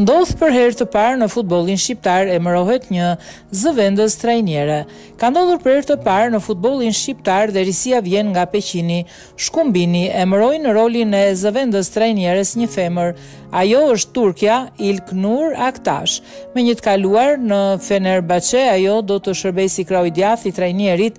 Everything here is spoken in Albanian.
Ndodh për herë të parë në futbollin shqiptar emërohet një zëvendës trajnere. Ka ndodhur për herë të parë në futbollin shqiptar dhe risia vjen nga Peqini. Shkumbini emëroi në rolin e zëvendës trajneres një femër. Ajo është turkja Ilknur Aktash. Me një të kaluar në Fenerbahçe ajo do të shërbejë si krahu i djathtë i trajnerit